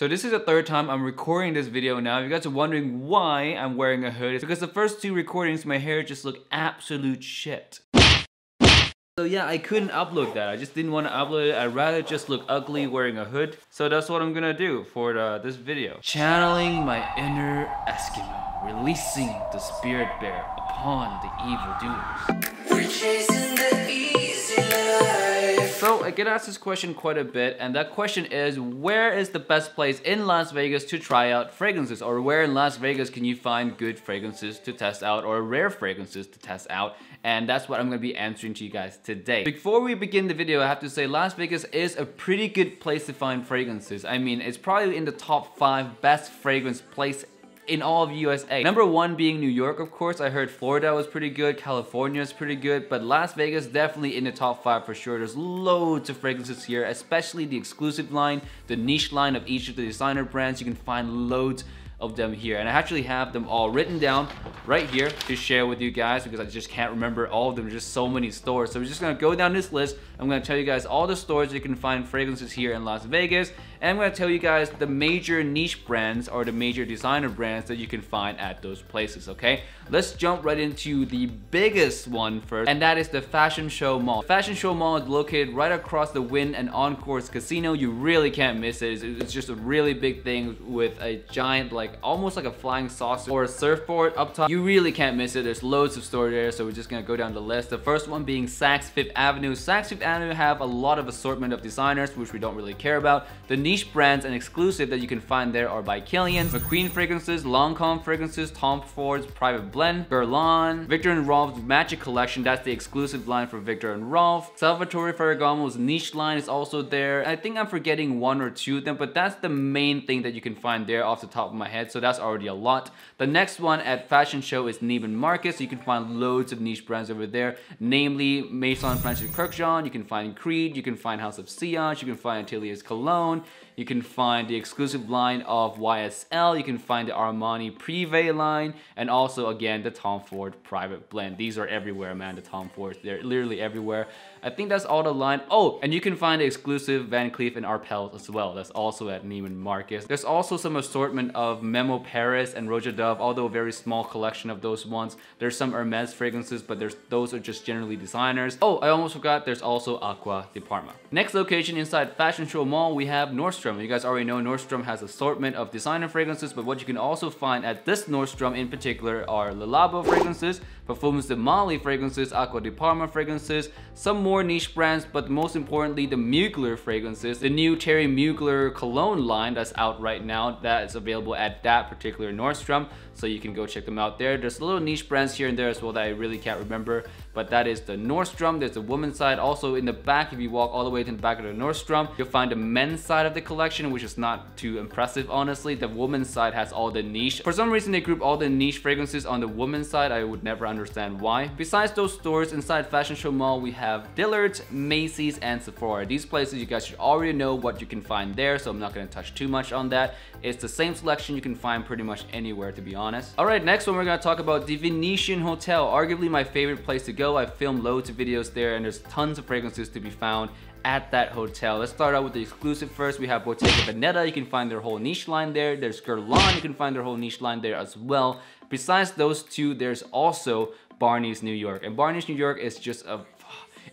So this is the third time I'm recording this video now. If you guys are wondering why I'm wearing a hood, it's because the first two recordings my hair just looked absolute shit. So yeah, I couldn't upload that. I just didn't want to upload it. I'd rather just look ugly wearing a hood. So that's what I'm gonna do for the, this video. Channeling my inner Eskimo, releasing the spirit bear upon the evildoers. I get asked this question quite a bit, and that question is, where is the best place in Las Vegas to try out fragrances? Or where in Las Vegas can you find good fragrances to test out, or rare fragrances to test out? And that's what I'm gonna be answering to you guys today. Before we begin the video, I have to say Las Vegas is a pretty good place to find fragrances. I mean, it's probably in the top five best fragrance place in all of USA. Number one being New York, of course. I heard Florida was pretty good, California is pretty good, but Las Vegas definitely in the top five for sure. There's loads of fragrances here, especially the exclusive line, the niche line of each of the designer brands. You can find loads of them here. And I actually have them all written down right here to share with you guys because I just can't remember all of them. There's just so many stores. So we're just gonna go down this list. I'm gonna tell you guys all the stores you can find fragrances here in Las Vegas. And I'm gonna tell you guys the major niche brands or the major designer brands that you can find at those places, okay? Let's jump right into the biggest one first, and that is the Fashion Show Mall. Fashion Show Mall is located right across the Wynn and Encores Casino. You really can't miss it. It's just a really big thing with a giant, like almost like a flying saucer or a surfboard up top. You really can't miss it. There's loads of stores there, so we're just gonna go down the list. The first one being Saks Fifth Avenue. Saks Fifth Avenue have a lot of assortment of designers, which we don't really care about. The niche brands and exclusive that you can find there are by Kilian, McQueen Fragrances, Lancome Fragrances, Tom Ford's Private Blend, Guerlain, Viktor and Rolf's Magic Collection, that's the exclusive line for Viktor and Rolf. Salvatore Ferragamo's niche line is also there. I think I'm forgetting one or two of them, but that's the main thing that you can find there off the top of my head, so that's already a lot. The next one at Fashion Show is Neiman Marcus. You can find loads of niche brands over there, namely Maison Francis Kurkdjian, you can find Creed, you can find House of Sillage, you can find Ateliers Cologne, you can find the exclusive line of YSL, you can find the Armani Privé line, and also again the Tom Ford Private Blend. These are everywhere, man, the Tom Fords. They're literally everywhere. I think that's all the line. Oh, and you can find the exclusive Van Cleef and Arpels as well. That's also at Neiman Marcus. There's also some assortment of Memo Paris and Roja Dove, although a very small collection of those ones. There's some Hermes fragrances, but there's those are just generally designers. Oh, I almost forgot, there's also Acqua di Parma. Next location inside Fashion Show Mall, we have Nordstrom. You guys already know Nordstrom has assortment of designer fragrances, but what you can also find at this Nordstrom in particular are Le Labo fragrances, Parfums de Marly fragrances, Acqua di Parma fragrances, some more niche brands, but most importantly, the Mugler fragrances. The new Terry Mugler cologne line that's out right now, that is available at that particular Nordstrom, so you can go check them out there. There's a little niche brands here and there as well that I really can't remember, but that is the Nordstrom. There's the women's side. Also in the back, if you walk all the way to the back of the Nordstrom, you'll find the men's side of the collection, which is not too impressive, honestly. The women's side has all the niche. For some reason, they group all the niche fragrances on the women's side. I would never understand why. Besides those stores, inside Fashion Show Mall, we have Dillard's, Macy's, and Sephora. These places, you guys should already know what you can find there, so I'm not gonna touch too much on that. It's the same selection you can find pretty much anywhere, to be honest. All right, next one, we're gonna talk about the Venetian Hotel, arguably my favorite place to go. I've filmed loads of videos there, and there's tons of fragrances to be found at that hotel. Let's start out with the exclusive first. We have Bottega Veneta. You can find their whole niche line there. There's Guerlain. You can find their whole niche line there as well. Besides those two, there's also Barney's New York. And Barney's New York is just a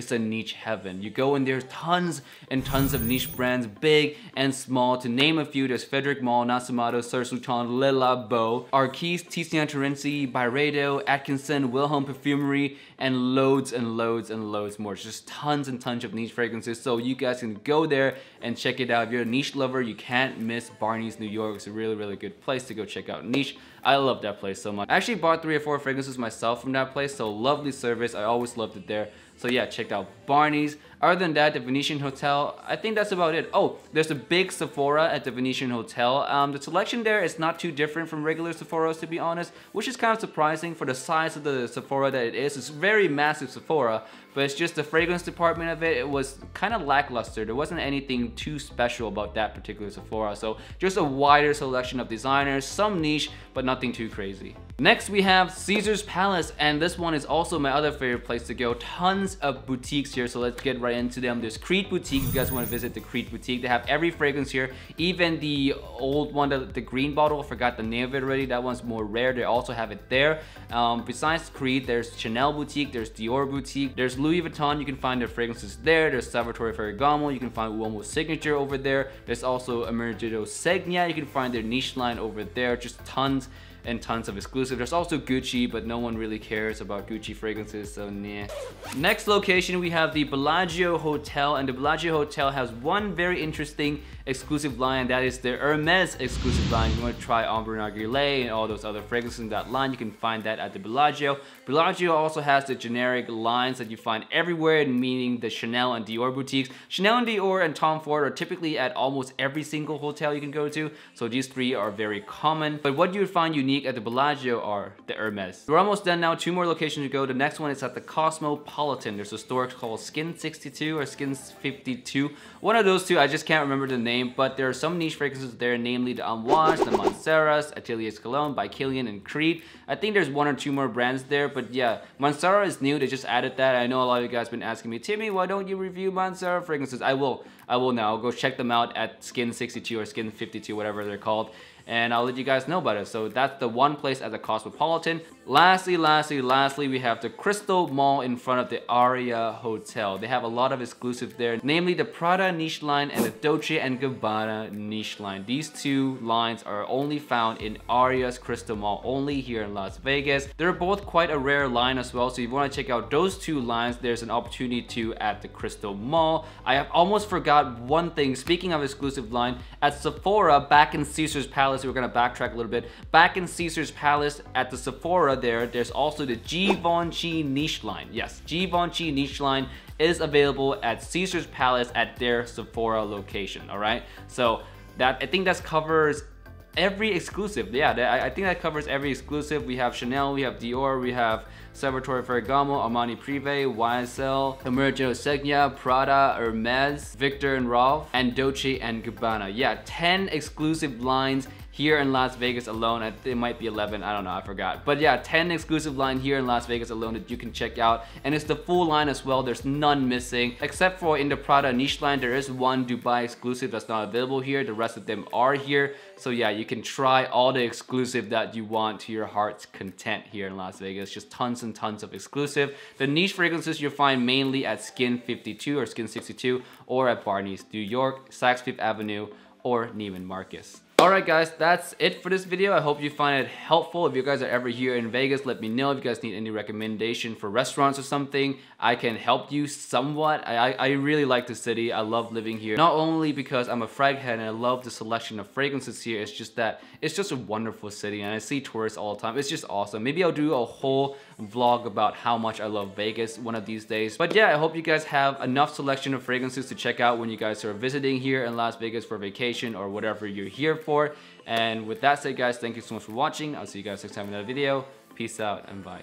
it's a niche heaven. You go in there's tons and tons of niche brands, big and small. To name a few, there's Frederic Malle, Nasomatto, Serge Lutens, Le Labo, Arquiste, Tiziana Terenzi, Byredo, Atkinson, Wilhelm Perfumery, and loads and loads and loads more. It's Just tons and tons of niche fragrances. So you guys can go there and check it out. If you're a niche lover, you can't miss Barney's New York. It's a really, really good place to go check out niche. I love that place so much. I actually bought three or four fragrances myself from that place, so lovely service. I always loved it there. So yeah, check out Barney's. Other than that, the Venetian Hotel, I think that's about it. Oh, there's a big Sephora at the Venetian Hotel. Um, the selection there is not too different from regular Sephora's to be honest, which is kind of surprising for the size of the Sephora that it is. It's very massive Sephora, but it's just the fragrance department of it, it was kind of lackluster. There wasn't anything too special about that particular Sephora. So just a wider selection of designers, some niche, but nothing too crazy. Next we have Caesar's Palace, and this one is also my other favorite place to go. Tons of boutiques here, so let's get right right into them. There's Creed Boutique. If you guys want to visit the Creed Boutique, they have every fragrance here. Even the old one, the, the green bottle, I forgot the name of it already. That one's more rare. They also have it there. Um, besides Creed, there's Chanel Boutique, there's Dior Boutique, there's Louis Vuitton. You can find their fragrances there. There's Salvatore Ferragamo. You can find Uomo Signature over there. There's also Ermenegildo Zegna. You can find their niche line over there. Just tons and tons of exclusive. There's also Gucci, but no one really cares about Gucci fragrances, so nah. Next location, we have the Bellagio Hotel, and the Bellagio Hotel has one very interesting exclusive line, that is the Hermes exclusive line. you want to try Ambre Narguilé and all those other fragrances in that line, you can find that at the Bellagio. Bellagio also has the generic lines that you find everywhere, meaning the Chanel and Dior boutiques. Chanel and Dior and Tom Ford are typically at almost every single hotel you can go to, so these three are very common. But what you would find unique unique at the Bellagio are the Hermes. We're almost done now, two more locations to go. The next one is at the Cosmopolitan. There's a store called Skin 62 or Skin 52. One of those two, I just can't remember the name, but there are some niche fragrances there, namely the Amouage, the Montserrat, Atelier Cologne by Kilian and Creed. I think there's one or two more brands there, but yeah, Montserrat is new. They just added that. I know a lot of you guys been asking me, Timmy, why don't you review Montserrat fragrances? I will. I will now. I'll go check them out at Skin 62 or Skin 52, whatever they're called and I'll let you guys know about it. So that's the one place at the Cosmopolitan. Lastly, lastly, lastly, we have the Crystal Mall in front of the Aria Hotel. They have a lot of exclusive there, namely the Prada niche line and the Dolce & Gabbana niche line. These two lines are only found in Aria's Crystal Mall, only here in Las Vegas. They're both quite a rare line as well, so if you want to check out those two lines, there's an opportunity to at the Crystal Mall. I have almost forgot one thing, speaking of exclusive line, at Sephora back in Caesar's Palace, we're gonna backtrack a little bit, back in Caesar's Palace at the Sephora there, there's also the Givenchy niche line. Yes, Givenchy niche line is available at Caesar's Palace at their Sephora location, all right? So that I think that covers every exclusive. Yeah, I think that covers every exclusive. We have Chanel, we have Dior, we have Salvatore Ferragamo, Armani Privé, YSL, Ermenegildo Zegna, Prada, Hermes, Viktor and Rolf, and Dolce & Gabbana. Yeah, 10 exclusive lines here in Las Vegas alone. It might be 11, I don't know, I forgot. But yeah, 10 exclusive line here in Las Vegas alone that you can check out. And it's the full line as well, there's none missing. Except for in the Prada niche line, there is one Dubai exclusive that's not available here. The rest of them are here. So yeah, you can try all the exclusive that you want to your heart's content here in Las Vegas. Just tons and tons of exclusive. The niche fragrances you'll find mainly at Skin 52 or Skin 62 or at Barney's New York, Saks Fifth Avenue, or Neiman Marcus. Alright guys, that's it for this video. I hope you find it helpful. If you guys are ever here in Vegas, let me know if you guys need any recommendation for restaurants or something. I can help you somewhat. I, I really like the city. I love living here. Not only because I'm a frag head and I love the selection of fragrances here, it's just that it's just a wonderful city and I see tourists all the time. It's just awesome. Maybe I'll do a whole vlog about how much I love Vegas one of these days. But yeah, I hope you guys have enough selection of fragrances to check out when you guys are visiting here in Las Vegas for vacation or whatever you're here for. And with that said guys, thank you so much for watching. I'll see you guys next time in another video. Peace out and bye.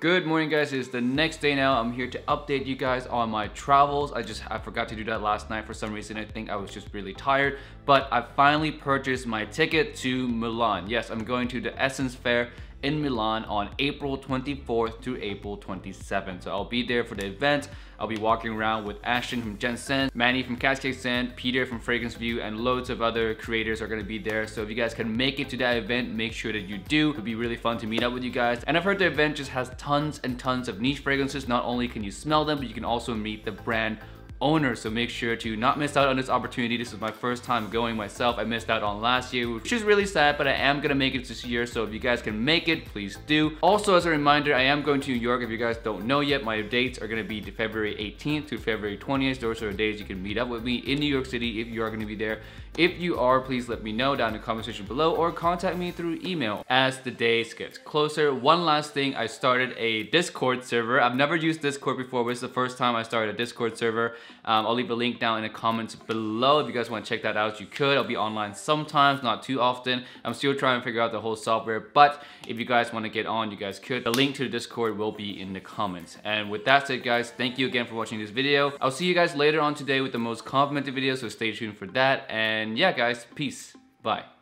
Good morning guys, it's the next day now. I'm here to update you guys on my travels. I just, I forgot to do that last night for some reason. I think I was just really tired, but I finally purchased my ticket to Milan. Yes, I'm going to the Esxence Fair in Milan on April 24th to April 27th. So I'll be there for the event. I'll be walking around with Ashton from Jensen, Manny from Cascade Scent, Peter from Fragrance View, and loads of other creators are gonna be there. So if you guys can make it to that event, make sure that you do. It'll be really fun to meet up with you guys. And I've heard the event just has tons and tons of niche fragrances. Not only can you smell them, but you can also meet the brand owner. So make sure to not miss out on this opportunity. This is my first time going myself. I missed out on last year, which is really sad, but I am gonna make it this year. So if you guys can make it, please do. Also, as a reminder, I am going to New York. If you guys don't know yet, my dates are gonna be February 18th to February 20th. Those are the days you can meet up with me in New York City if you are gonna be there. If you are, please let me know down in the comment section below or contact me through email as the days gets closer. One last thing, I started a Discord server. I've never used Discord before, but it's the first time I started a Discord server. Um, I'll leave a link down in the comments below. If you guys want to check that out, you could. I'll be online sometimes, not too often. I'm still trying to figure out the whole software, but if you guys want to get on, you guys could. The link to the Discord will be in the comments. And with that said, guys, thank you again for watching this video. I'll see you guys later on today with the most complimented video, so stay tuned for that. And yeah, guys, peace. Bye.